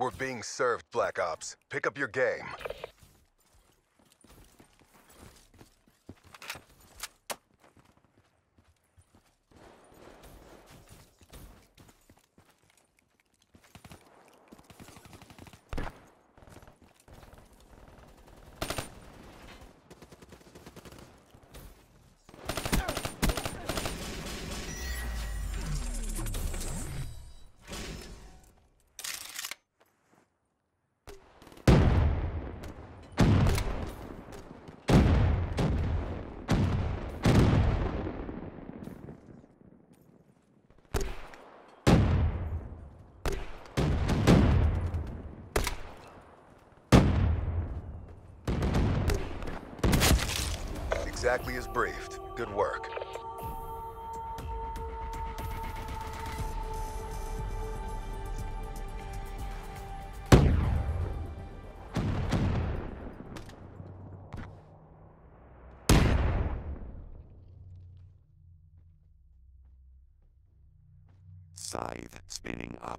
We're being served, Black Ops. Pick up your game. Exactly as briefed. Good work. Scythe spinning up.